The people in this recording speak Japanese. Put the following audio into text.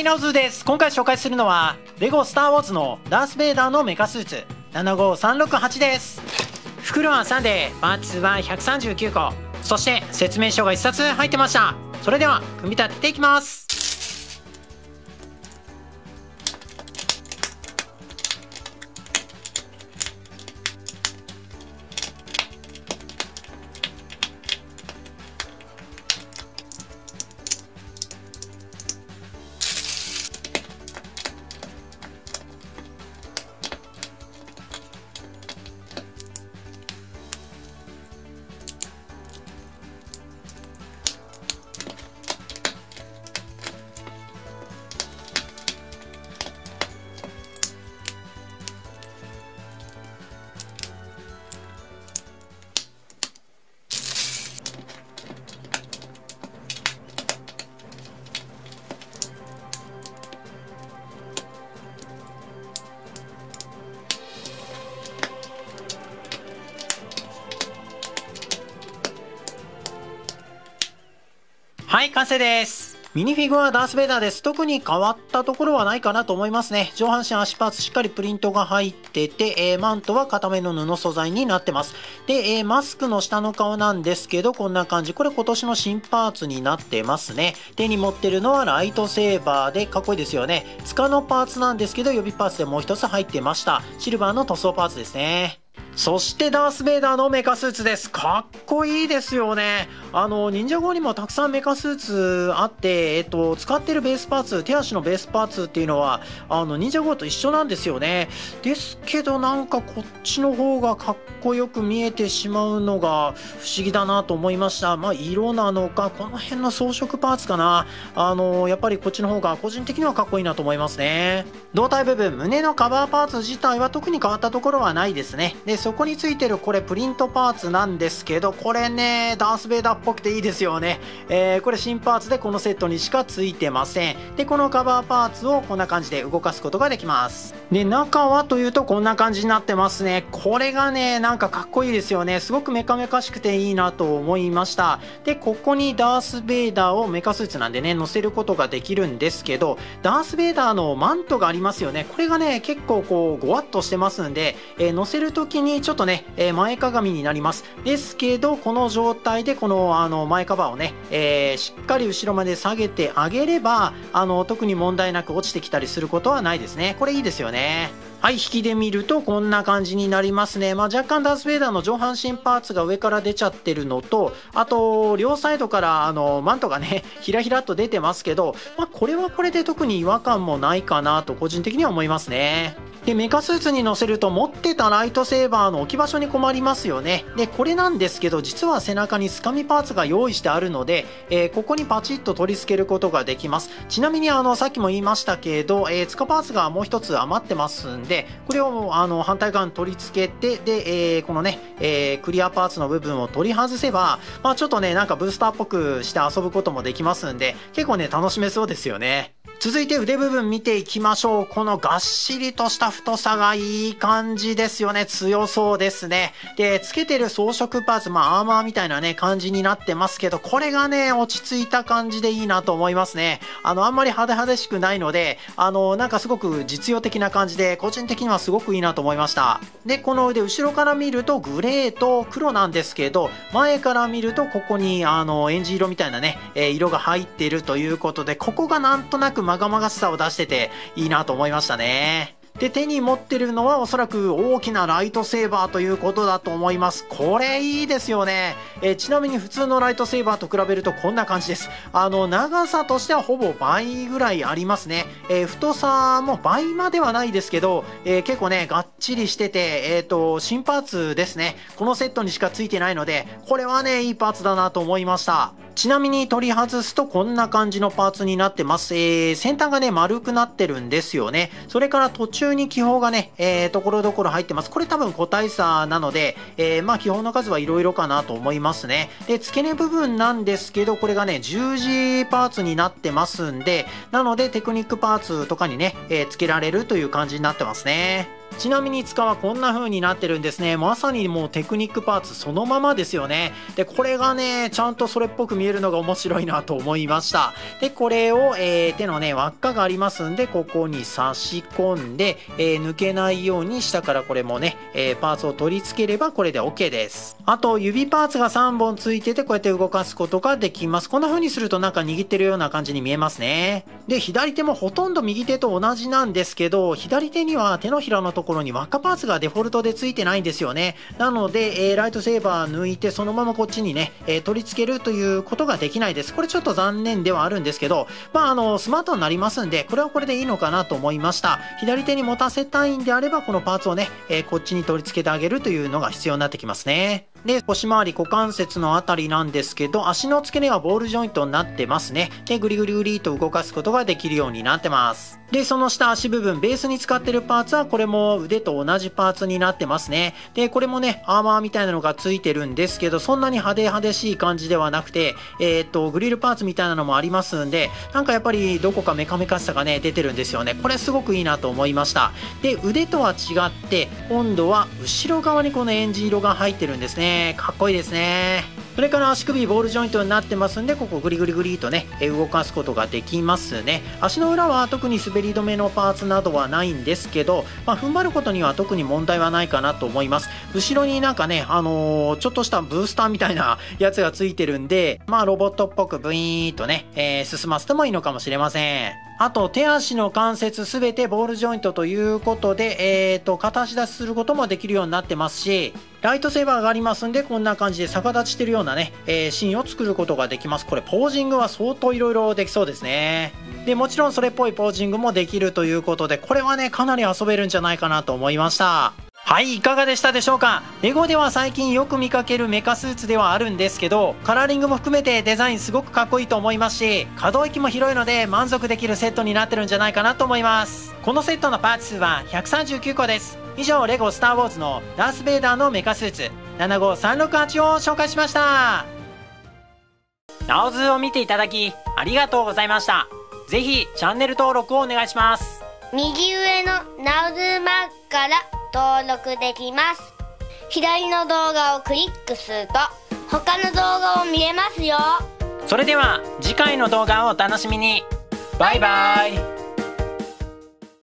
い、ナオズです。今回紹介するのは、レゴスターウォーズのダース・ベイダーのメカスーツ75368です。袋は3で、パーツは139個。そして、説明書が1冊入ってました。それでは、組み立てていきます。はい、完成です。ミニフィグはダース・ベイダーです。特に変わったところはないかなと思いますね。上半身足パーツしっかりプリントが入ってて、えー、マントは固めの布素材になってます。で、えー、マスクの下の顔なんですけど、こんな感じ。これ今年の新パーツになってますね。手に持ってるのはライトセーバーでかっこいいですよね。塚のパーツなんですけど、予備パーツでもう一つ入ってました。シルバーの塗装パーツですね。そしてダース・ベイダーのメカスーツです。かっこいいですよね。あの、忍者号にもたくさんメカスーツあって、えっと、使ってるベースパーツ、手足のベースパーツっていうのは、あの、忍者号と一緒なんですよね。ですけどなんかこっちの方がかっこよく見えてしまうのが不思議だなと思いました。まあ、色なのか、この辺の装飾パーツかな。あの、やっぱりこっちの方が個人的にはかっこいいなと思いますね。胴体部分、胸のカバーパーツ自体は特に変わったところはないですね。で、そこについてるこれプリントパーツなんですけど、これね、ダース・ベイダーっぽくていいですよね。えー、これ新パーツでこのセットにしかついてません。で、このカバーパーツをこんな感じで動かすことができます。で、中はというとこんな感じになってますね。これがね、なんかかっこいいですよね。すごくメカメカしくていいなと思いました。で、ここにダース・ベイダーをメカスーツなんでね、乗せることができるんですけど、ダース・ベイダーのマントがありますよね。これがね、結構こう、ごわっとしてますんで、えー、乗せるときにちょっとね、え、前かがみになります。ですけど、この状態でこのあの前カバーをね、えー、しっかり後ろまで下げてあげれば、あの、特に問題なく落ちてきたりすることはないですね。これいいですよね。はい、引きで見るとこんな感じになりますね。まあ、若干ダース・ベイダーの上半身パーツが上から出ちゃってるのと、あと、両サイドからあのマントがね、ひらひらっと出てますけど、まあ、これはこれで特に違和感もないかなと個人的には思いますね。で、メカスーツに乗せると持ってたライトセーバーの置き場所に困りますよね。で、これなんですけど、実は背中にスカミパーツが用意してあるので、えー、ここにパチッと取り付けることができます。ちなみにあの、さっきも言いましたけど、えー、ツカパーツがもう一つ余ってますんでで、これをあの反対側に取り付けて、で、えー、このね、えー、クリアパーツの部分を取り外せば、まあちょっとね、なんかブースターっぽくして遊ぶこともできますんで、結構ね、楽しめそうですよね。続いて腕部分見ていきましょう。このがっしりとした太さがいい感じですよね。強そうですね。で、つけてる装飾パーツ、まあアーマーみたいなね、感じになってますけど、これがね、落ち着いた感じでいいなと思いますね。あの、あんまり派手派手しくないので、あの、なんかすごく実用的な感じで、個人的にはすごくいいなと思いました。で、この腕、後ろから見るとグレーと黒なんですけど、前から見るとここに、あの、エンジ色みたいなね、え、色が入ってるということで、ここがなんとなくまがまがしさを出してていいなと思いましたね。で、手に持ってるのはおそらく大きなライトセーバーということだと思います。これいいですよね。えちなみに普通のライトセーバーと比べるとこんな感じです。あの、長さとしてはほぼ倍ぐらいありますね。え、太さも倍まではないですけど、え、結構ね、がっちりしてて、えっ、ー、と、新パーツですね。このセットにしかついてないので、これはね、いいパーツだなと思いました。ちなみに取り外すとこんな感じのパーツになってます。えー、先端がね、丸くなってるんですよね。それから途中に気泡がね、えー、ところどころ入ってます。これ多分個体差なので、えー、まあ気泡の数はいろいろかなと思いますね。で、付け根部分なんですけど、これがね、十字パーツになってますんで、なのでテクニックパーツとかにね、えー、付けられるという感じになってますね。ちなみに塚はこんな風になってるんですね。まさにもうテクニックパーツそのままですよね。でこれがねちゃんとそれっぽく見えるのが面白いなと思いました。でこれを、えー、手のね輪っかがありますんでここに差し込んで、えー、抜けないように下からこれもね、えー、パーツを取り付ければこれで OK です。あと指パーツが3本ついててこうやって動かすことができます。こんな風にするとなんか握ってるような感じに見えますね。で左手もほとんど右手と同じなんですけど左手には手のひらのとところに輪っかパーツがデフォルトで付いてないんですよね。なので、えー、ライトセーバー抜いてそのままこっちにね、えー、取り付けるということができないです。これちょっと残念ではあるんですけど、まああの、スマートになりますんで、これはこれでいいのかなと思いました。左手に持たせたいんであれば、このパーツをね、えー、こっちに取り付けてあげるというのが必要になってきますね。で、腰回り股関節のあたりなんですけど、足の付け根はボールジョイントになってますね。で、グリグリグリと動かすことができるようになってます。で、その下足部分、ベースに使ってるパーツはこれも腕と同じパーツになってますね。で、これもね、アーマーみたいなのがついてるんですけど、そんなに派手派手しい感じではなくて、えー、っと、グリルパーツみたいなのもありますんで、なんかやっぱりどこかメカメカしさがね、出てるんですよね。これすごくいいなと思いました。で、腕とは違って、今度は後ろ側にこのエンジン色が入ってるんですね。かっこいいですね。それから足首ボールジョイントになってますんでここグリグリグリとね動かすことができますね。足の裏は特に滑り止めのパーツなどはないんですけど、まあ、踏ん張ることには特に問題はないかなと思います。後ろになんかねあのー、ちょっとしたブースターみたいな やつがついてるんでまあロボットっぽくブイーンとね、えー、進ませてもいいのかもしれません。あと手足の関節すべてボールジョイントということで、えーと、片足出しすることもできるようになってますし、ライトセーバーがありますんで、こんな感じで逆立ちしてるようなね、えー、シーンを作ることができます。これ、ポージングは相当いろいろできそうですね。で、もちろんそれっぽいポージングもできるということで、これはね、かなり遊べるんじゃないかなと思いました。はい、いかがでしたでしょうか？レゴでは最近よく見かけるメカスーツではあるんですけど、カラーリングも含めてデザインすごくかっこいいと思いますし、可動域も広いので満足できるセットになってるんじゃないかなと思います。このセットのパーツ数は139個です。以上、レゴスターウォーズのダース・ベイダーのメカスーツ75368を紹介しました。ナオズを見ていただき、ありがとうございました。ぜひ、チャンネル登録をお願いします。右上のナオズマークから登録できます左の動画をクリックすると他の動画を見れますよそれでは次回の動画をお楽しみにバイバイ